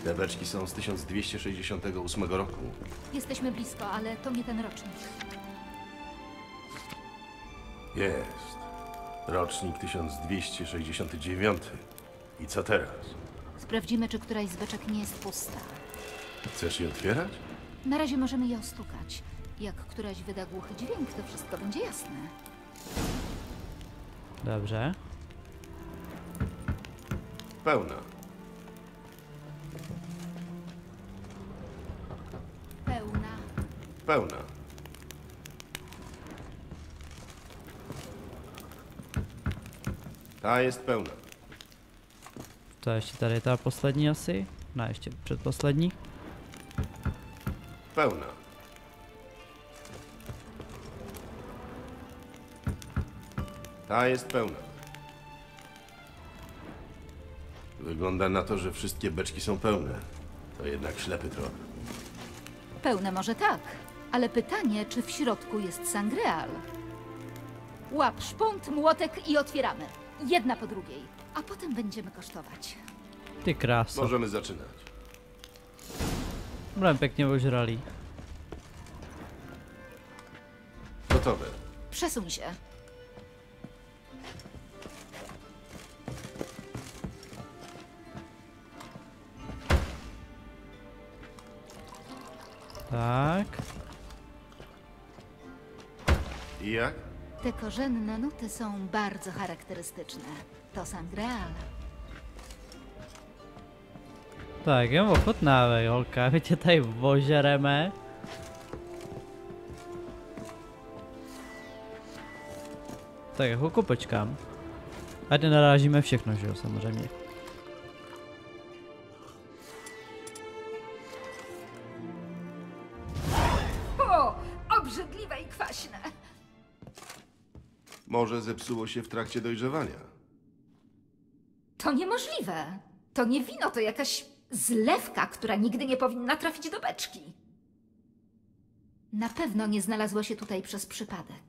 Te beczki są z 1268 roku. Jesteśmy blisko, ale to nie ten rocznik. Jest. Rocznik 1269. I co teraz? Sprawdzimy, czy któraś z beczek nie jest pusta. Chcesz je otwierać? Na razie możemy je ostukać. Jak któraś wyda głuchy dźwięk, to wszystko będzie jasne. Dobře. Pełna. Pełna. Pełna. Ta jest pełna. To ještě tady ta poslední asi. Ne, ještě předposlední. Pełna. Ta jest pełna. Wygląda na to, że wszystkie beczki są pełne. To jednak ślepy trop. Pełne może tak, ale pytanie, czy w środku jest sangreal? Łap szpunt, młotek i otwieramy. Jedna po drugiej, a potem będziemy kosztować. Ty kráso. Możemy zaczynać. Budeme pěkně ožralý. Gotowe. Przesuń się. Tak. I jak? Te korzenne nuty są bardzo charakterystyczne. To sangreal. Tak, jen ochutnávej, holka, my tě tady ožereme. Tak, chvilku počkám. A teď narážíme všechno, že jo, samozřejmě. Może zepsuło się w trakcie dojrzewania. To niemożliwe. To nie wino, to jakaś zlewka, która nigdy nie powinna trafić do beczki. Na pewno nie znalazła się tutaj przez przypadek.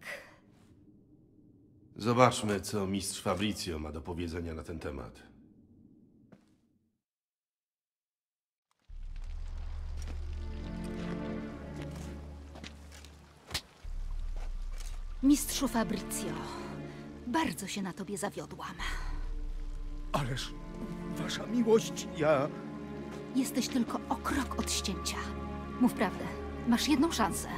Zobaczmy, co mistrz Fabrizio ma do powiedzenia na ten temat. Mistrzu Fabrizio, bardzo się na tobie zawiodłam. Ależ, wasza miłość, ja... Jesteś tylko o krok od ścięcia. Mów prawdę, masz jedną szansę.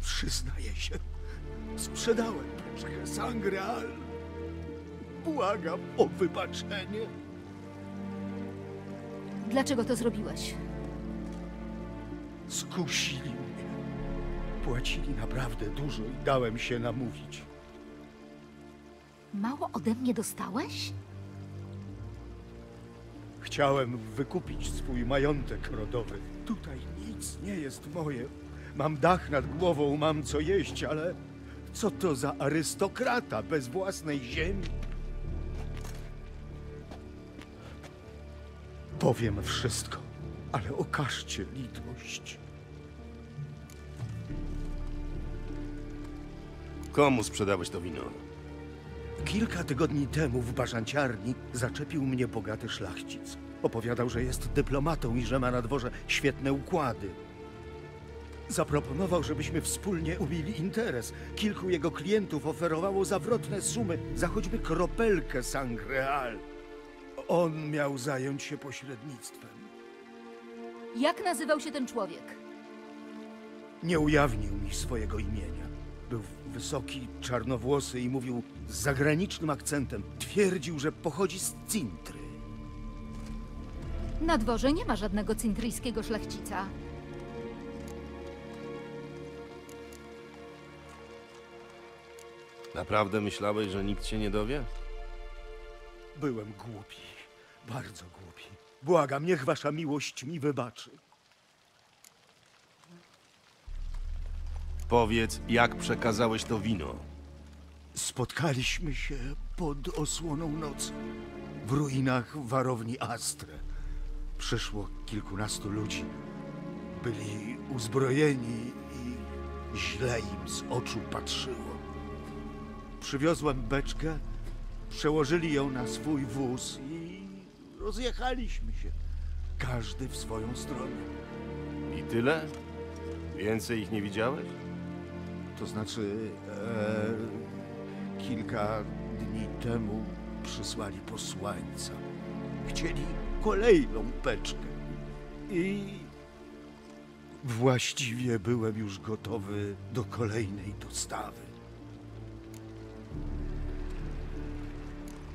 Przyznaję się, sprzedałem beczkę Sangreal. Błagam o wybaczenie. Dlaczego to zrobiłeś? Skusili mnie. Płacili naprawdę dużo i dałem się namówić. Mało ode mnie dostałeś? Chciałem wykupić swój majątek rodowy. Tutaj nic nie jest moje. Mam dach nad głową, mam co jeść, ale co to za arystokrata bez własnej ziemi? Powiem wszystko, ale okażcie litość. Komu sprzedałeś to wino? Kilka tygodni temu w barzanciarni zaczepił mnie bogaty szlachcic. Opowiadał, że jest dyplomatą i że ma na dworze świetne układy. Zaproponował, żebyśmy wspólnie ubili interes. Kilku jego klientów oferowało zawrotne sumy za choćby kropelkę sangreal. On miał zająć się pośrednictwem. Jak nazywał się ten człowiek? Nie ujawnił mi swojego imienia. Był wysoki, czarnowłosy i mówił z zagranicznym akcentem. Twierdził, że pochodzi z Cintry. Na dworze nie ma żadnego cintryjskiego szlachcica. Naprawdę myślałeś, że nikt się nie dowie? Byłem głupi, bardzo głupi. Błagam, niech wasza miłość mi wybaczy. Powiedz, jak przekazałeś to wino. Spotkaliśmy się pod osłoną nocy w ruinach warowni Astre. Przyszło kilkunastu ludzi. Byli uzbrojeni i źle im z oczu patrzyło. Przywiozłem beczkę, przełożyli ją na swój wóz i rozjechaliśmy się. Każdy w swoją stronę. I tyle? Więcej ich nie widziałeś? To znaczy, e, kilka dni temu przysłali posłańca. Chcieli kolejną beczkę. I właściwie byłem już gotowy do kolejnej dostawy.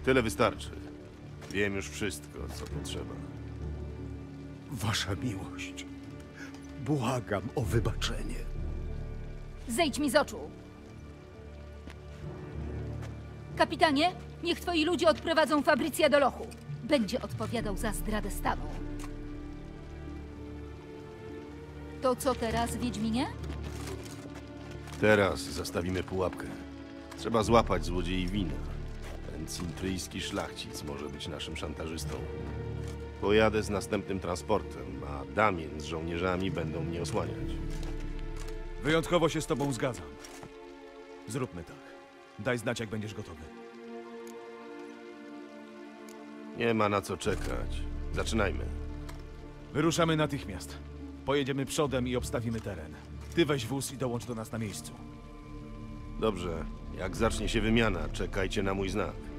Tyle wystarczy. Wiem już wszystko, co potrzeba. Wasza miłość. Błagam o wybaczenie. Zejdź mi z oczu! Kapitanie, niech twoi ludzie odprowadzą Fabrycja do lochu. Będzie odpowiadał za zdradę stanu. To co teraz, Wiedźminie? Teraz zastawimy pułapkę. Trzeba złapać złodziei wina. Ten cintryjski szlachcic może być naszym szantażystą. Pojadę z następnym transportem, a Damien z żołnierzami będą mnie osłaniać. Wyjątkowo się z tobą zgadzam. Zróbmy tak. Daj znać, jak będziesz gotowy. Nie ma na co czekać. Zaczynajmy. Wyruszamy natychmiast. Pojedziemy przodem i obstawimy teren. Ty weź wóz i dołącz do nas na miejscu. Dobrze. Jak zacznie się wymiana, czekajcie na mój znak.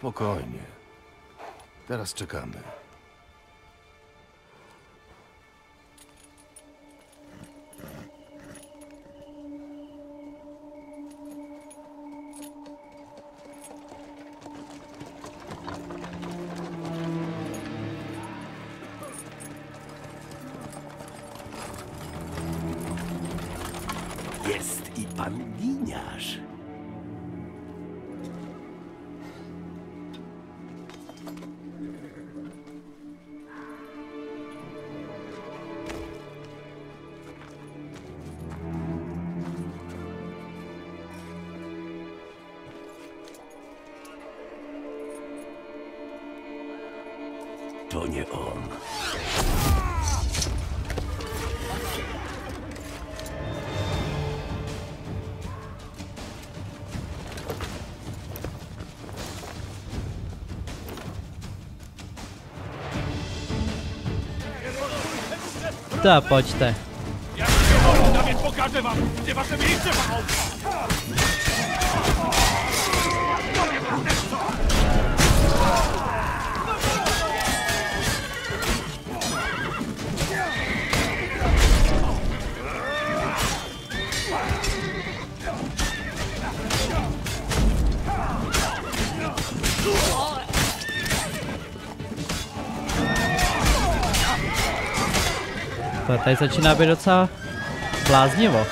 Spokojnie. Teraz czekamy. Ta, pojďte. Jak się na Pokażę wam, gdzie wasze miejsce, pał! To tady začíná být docela bláznivo.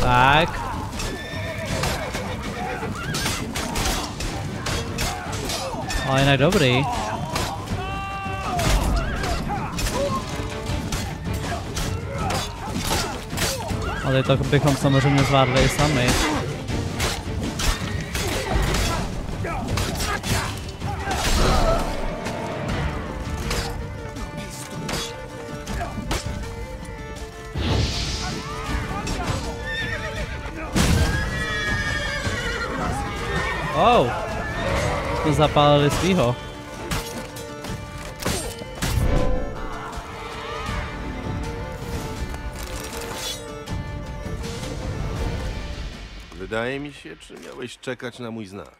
Tak. Ale jinak dobrý. Ale to bychom samozřejmě zvládli i sami. Zapálili svýho. Wydaje mi się, czy miałeś czekać na mój znak.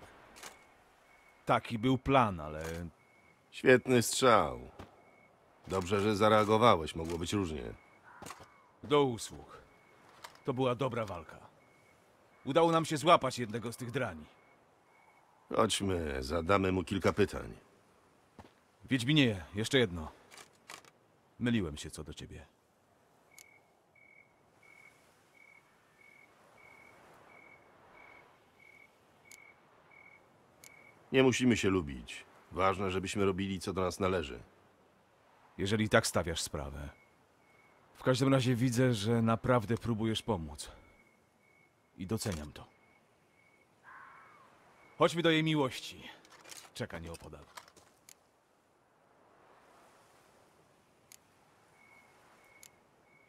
Taki był plan, ale Świetny strzał. Dobrze, że zareagowałeś, mogło być różnie. do usług. To była dobra walka. Udało nam się złapać jednego z tych drani. Chodźmy, zadamy mu kilka pytań. Wiedźminie, jeszcze jedno. Myliłem się co do ciebie. Nie musimy się lubić. Ważne, żebyśmy robili, co do nas należy. Jeżeli tak stawiasz sprawę. W każdym razie widzę, że naprawdę próbujesz pomóc. I doceniam to. Chodźmy do jej miłości. Czeka nieopodal.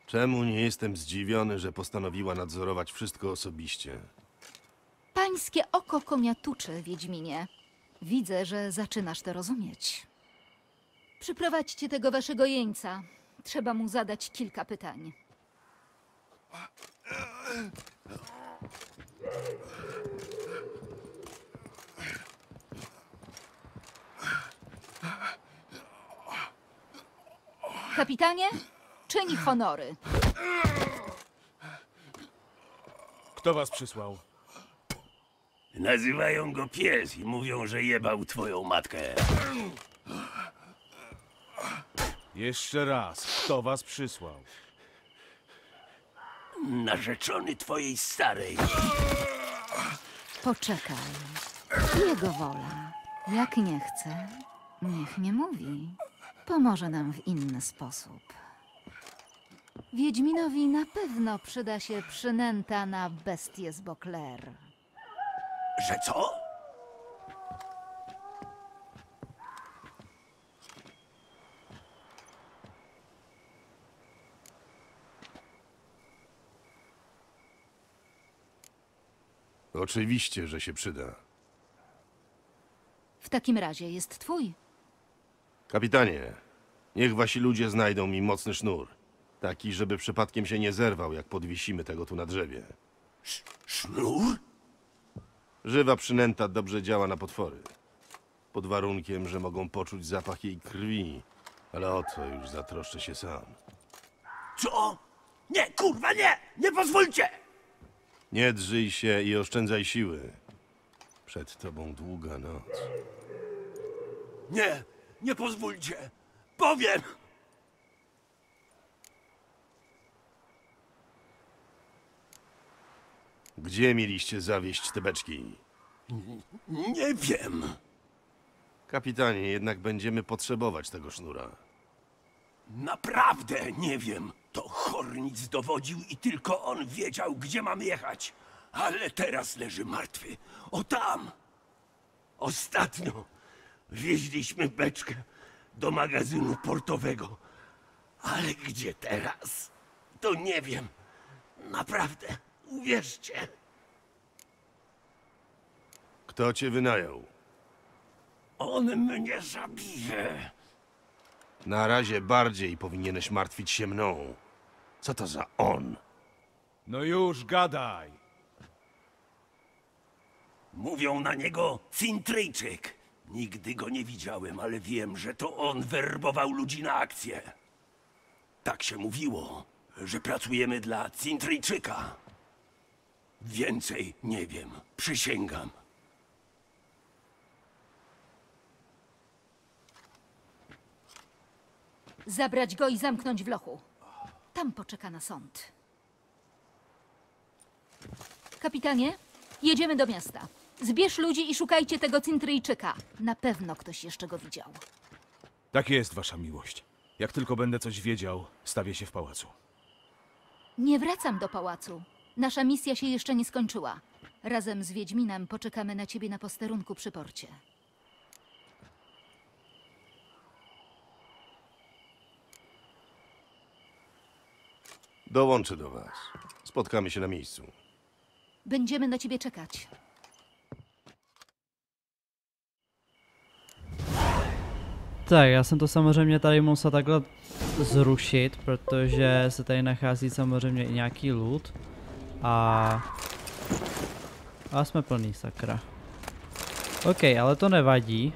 Czemu nie jestem zdziwiony, że postanowiła nadzorować wszystko osobiście? Pańskie oko komiatucze, Wiedźminie. Widzę, że zaczynasz to rozumieć. Przyprowadźcie tego waszego jeńca. Trzeba mu zadać kilka pytań. Kapitanie, czyń honory. Kto was przysłał? Nazywają go pies i mówią, że jebał twoją matkę. Jeszcze raz, kto was przysłał? Narzeczony twojej starej. Poczekaj. Jego wola. Jak nie chce, niech nie mówi. Pomoże nam w inny sposób. Wiedźminowi na pewno przyda się przynęta na bestię z Bokler. Że co? Oczywiście, że się przyda. W takim razie jest twój. Kapitanie, niech wasi ludzie znajdą mi mocny sznur. Taki, żeby przypadkiem się nie zerwał, jak podwisimy tego tu na drzewie. Sznur? Żywa przynęta dobrze działa na potwory. Pod warunkiem, że mogą poczuć zapach jej krwi. Ale o to już zatroszczę się sam. Co? Nie, kurwa, nie! Nie pozwólcie! Nie drżyj się i oszczędzaj siły. Przed tobą długa noc. Nie, nie pozwólcie! Powiem! Gdzie mieliście zawieść te beczki? Nie wiem. Kapitanie, jednak będziemy potrzebować tego sznura. Naprawdę nie wiem. To Hornic dowodził i tylko on wiedział, gdzie mamy jechać. Ale teraz leży martwy. O tam! Ostatnio wieźliśmy beczkę do magazynu portowego. Ale gdzie teraz? To nie wiem. Naprawdę, uwierzcie. Kto cię wynajął? On mnie zabije. Na razie bardziej powinieneś martwić się mną. Co to za on? No już gadaj. Mówią na niego Cintryjczyk. Nigdy go nie widziałem, ale wiem, że to on werbował ludzi na akcję. Tak się mówiło, że pracujemy dla Cintryjczyka. Więcej nie wiem, przysięgam. Zabrać go i zamknąć w lochu. Tam poczeka na sąd. Kapitanie, jedziemy do miasta. Zbierz ludzi i szukajcie tego Cintryjczyka. Na pewno ktoś jeszcze go widział. Tak jest, wasza miłość. Jak tylko będę coś wiedział, stawię się w pałacu. Nie wracam do pałacu. Nasza misja się jeszcze nie skończyła. Razem z Wiedźminem poczekamy na ciebie na posterunku przy porcie. Dołączę do was. Spotkamy się na miejscu. Będziemy na ciebie czekać. Tak, já jsem to samozřejmě tady musel takhle zrušit, protože se tady nachází samozřejmě i nějaký loot. A... A jsme plný, sakra. OK, ale to nevadí.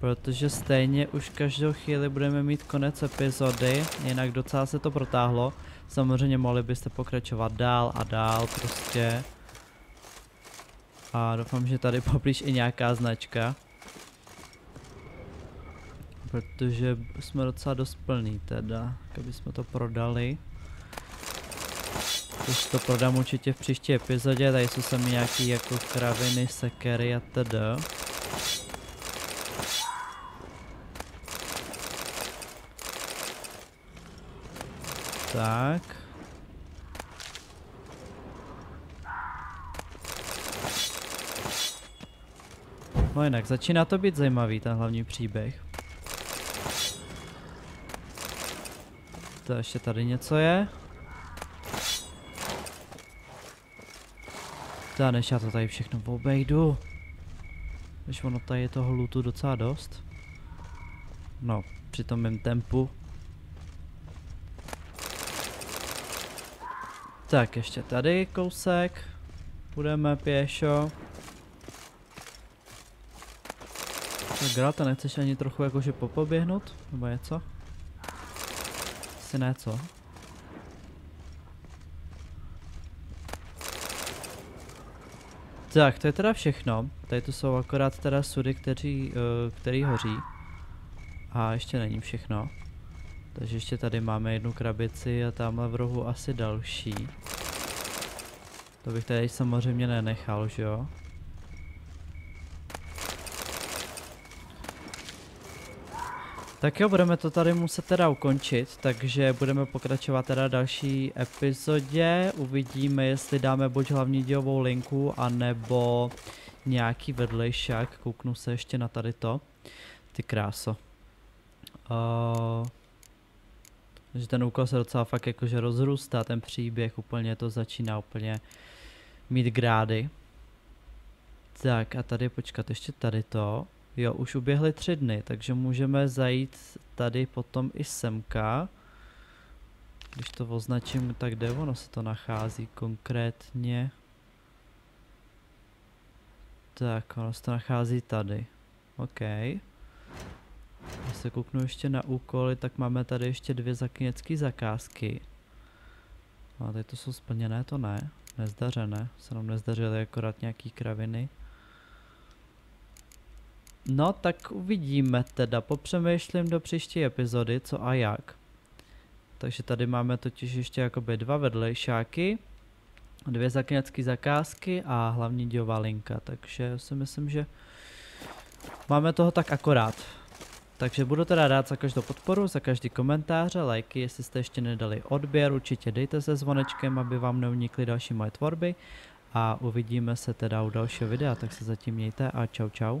Protože stejně už každou chvíli budeme mít konec epizody, jinak docela se to protáhlo. Samozřejmě mohli byste pokračovat dál a dál prostě. A doufám, že tady poblíž i nějaká značka. Protože jsme docela dost plný teda, aby jsme to prodali. Už to prodám určitě v příští epizodě, tady jsou sami nějaký jako kraviny, sekery a td. Tak. No jinak, začíná to být zajímavý ten hlavní příběh. To ještě tady něco je. Ta než já to tady všechno obejdu. Když ono tady je toho lootu docela dost. No, při tom mém tempu. Tak, ještě tady kousek. Půjdeme pěšo. Tak Grata, nechceš ani trochu jakože popoběhnout? Nebo něco? Asi ne, co? Tak, to je teda všechno. Tady to jsou akorát teda sudy, kteří, uh, který hoří. A ještě není všechno. Takže ještě tady máme jednu krabici a tamhle v rohu asi další. To bych tady samozřejmě nenechal, že jo? Tak jo, budeme to tady muset teda ukončit, takže budeme pokračovat teda další epizodě. Uvidíme, jestli dáme buď hlavní dílovou linku, anebo nějaký vedlejšák. Kouknu se ještě na tady to. Ty kráso. Uh, že ten úkol se docela fakt jakože rozrůstá, ten příběh úplně to začíná úplně mít grády. Tak a tady počkat, ještě tady to. Jo, už uběhly tři dny, takže můžeme zajít tady potom i semka. Když to označím, tak kde ono se to nachází konkrétně? Tak, ono se to nachází tady. OK. Když se kouknu ještě na úkoly, tak máme tady ještě dvě zakněcké zakázky. A tady to jsou splněné, to ne. Nezdařené, se nám nezdařily akorát nějaký kraviny. No, tak uvidíme teda, popřemýšlím do příští epizody, co a jak. Takže tady máme totiž ještě jakoby dva vedlejšáky, dvě zakněcké zakázky a hlavní dílová linka, takže si myslím, že máme toho tak akorát. Takže budu teda rád za každou podporu, za každý komentář a lajky, jestli jste ještě nedali odběr, určitě dejte se zvonečkem, aby vám neunikly další moje tvorby a uvidíme se teda u dalšího videa, tak se zatím mějte a čau čau.